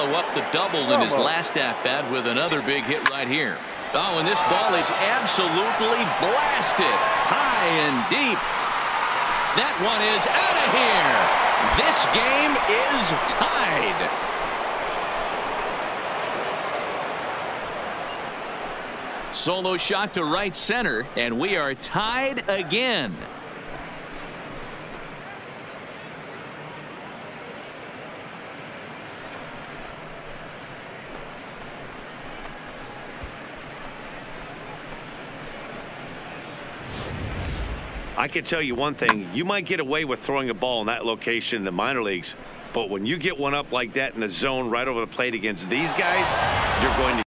follow up the double in his oh, last at-bat with another big hit right here. Oh, and this ball is absolutely blasted. High and deep. That one is out of here. This game is tied. Solo shot to right center, and we are tied again. I can tell you one thing. You might get away with throwing a ball in that location in the minor leagues, but when you get one up like that in the zone right over the plate against these guys, you're going to